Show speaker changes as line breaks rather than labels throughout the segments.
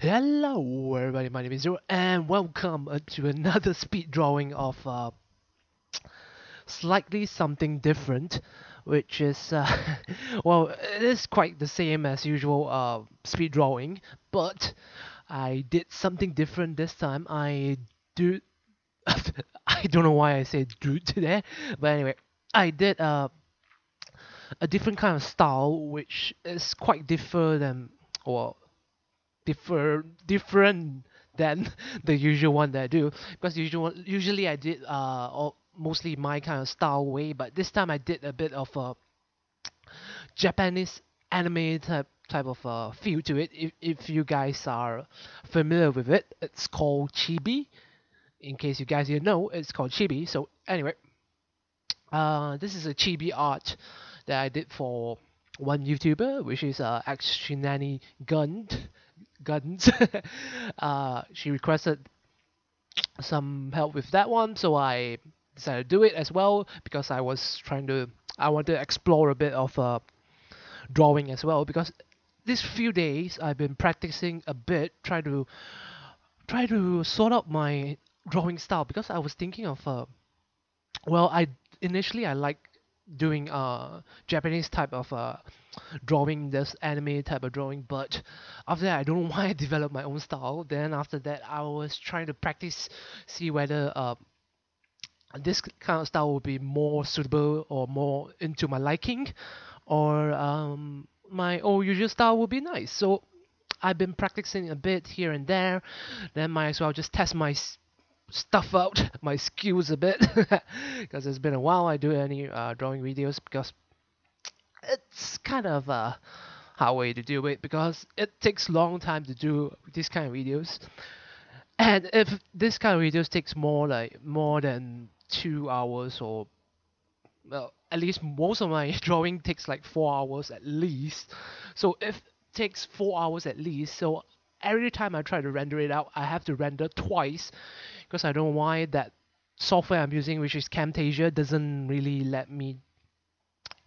Hello everybody, my name is Zero and welcome uh, to another speed drawing of uh, slightly something different which is uh, well it is quite the same as usual uh, speed drawing but I did something different this time. I do I don't know why I said do today but anyway I did uh, a different kind of style which is quite different than well differ different than the usual one that I do. Because usual usually I did uh all, mostly my kind of style way but this time I did a bit of a Japanese anime type type of uh, feel to it. If, if you guys are familiar with it it's called chibi. In case you guys didn't know it's called chibi. So anyway uh this is a chibi art that I did for one YouTuber which is uh Nanny Gun guns. uh, she requested some help with that one, so I decided to do it as well because I was trying to I wanted to explore a bit of uh, drawing as well because these few days I've been practicing a bit, try to try to sort out my drawing style because I was thinking of uh, well I initially I like doing uh Japanese type of uh drawing this anime type of drawing but after that I don't know why I developed my own style. Then after that I was trying to practice see whether uh this kind of style would be more suitable or more into my liking or um my old usual style would be nice. So I've been practicing a bit here and there. Then might as well just test my stuff out my skills a bit. Because it's been a while I do any uh, drawing videos because it's kind of a hard way to do it because it takes long time to do this kind of videos. And if this kind of videos takes more like more than two hours or well at least most of my drawing takes like four hours at least. So if takes four hours at least so every time I try to render it out I have to render twice because I don't know why that software I'm using which is Camtasia doesn't really let me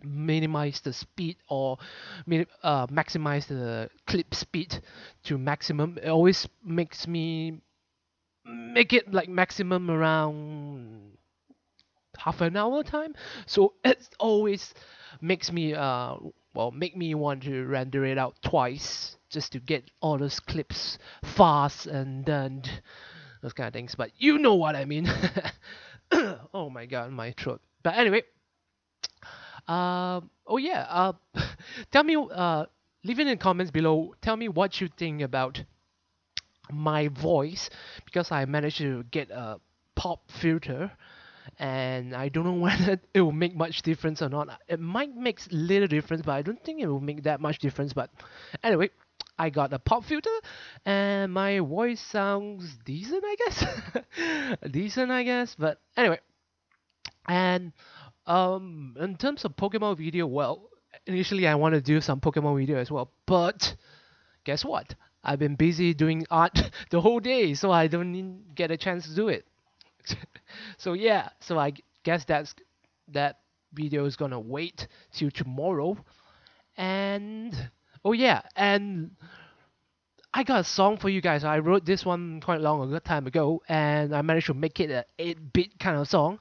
minimize the speed or uh, maximize the clip speed to maximum. It always makes me make it like maximum around half an hour time. So it always makes me uh well make me want to render it out twice just to get all those clips fast and then those kind of things but you know what I mean oh my god my throat but anyway uh, oh yeah. Uh, tell me. Uh, leave it in the comments below. Tell me what you think about my voice because I managed to get a pop filter and I don't know whether it will make much difference or not. It might make little difference, but I don't think it will make that much difference. But anyway, I got a pop filter and my voice sounds decent, I guess. decent, I guess. But anyway, and um, in terms of Pokemon video, well, initially I want to do some Pokemon video as well, but guess what? I've been busy doing art the whole day, so I don't get a chance to do it. so yeah, so I guess that's that video is gonna wait till tomorrow. And oh yeah, and I got a song for you guys. I wrote this one quite long a time ago, and I managed to make it an 8-bit kind of song.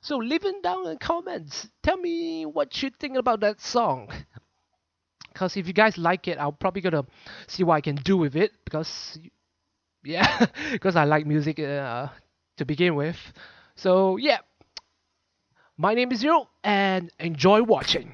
So leave it down in the comments. Tell me what you think about that song. Because if you guys like it, I'll probably gonna see what I can do with it. Because yeah, because I like music uh, to begin with. So yeah, my name is Zero, and enjoy watching.